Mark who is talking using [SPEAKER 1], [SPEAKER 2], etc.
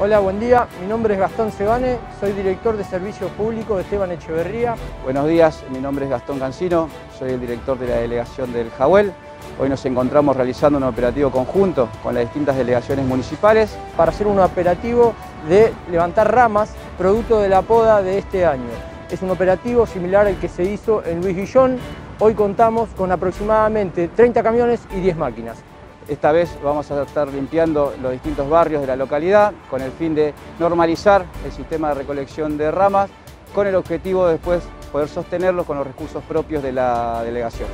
[SPEAKER 1] Hola, buen día. Mi nombre es Gastón Sebane, soy director de Servicios Públicos de Esteban Echeverría.
[SPEAKER 2] Buenos días, mi nombre es Gastón Cancino, soy el director de la delegación del Jahuel. Hoy nos encontramos realizando un operativo conjunto con las distintas delegaciones municipales.
[SPEAKER 1] Para hacer un operativo de levantar ramas, producto de la poda de este año. Es un operativo similar al que se hizo en Luis Guillón. Hoy contamos con aproximadamente 30 camiones y 10 máquinas.
[SPEAKER 2] Esta vez vamos a estar limpiando los distintos barrios de la localidad con el fin de normalizar el sistema de recolección de ramas con el objetivo de después poder sostenerlo con los recursos propios de la delegación.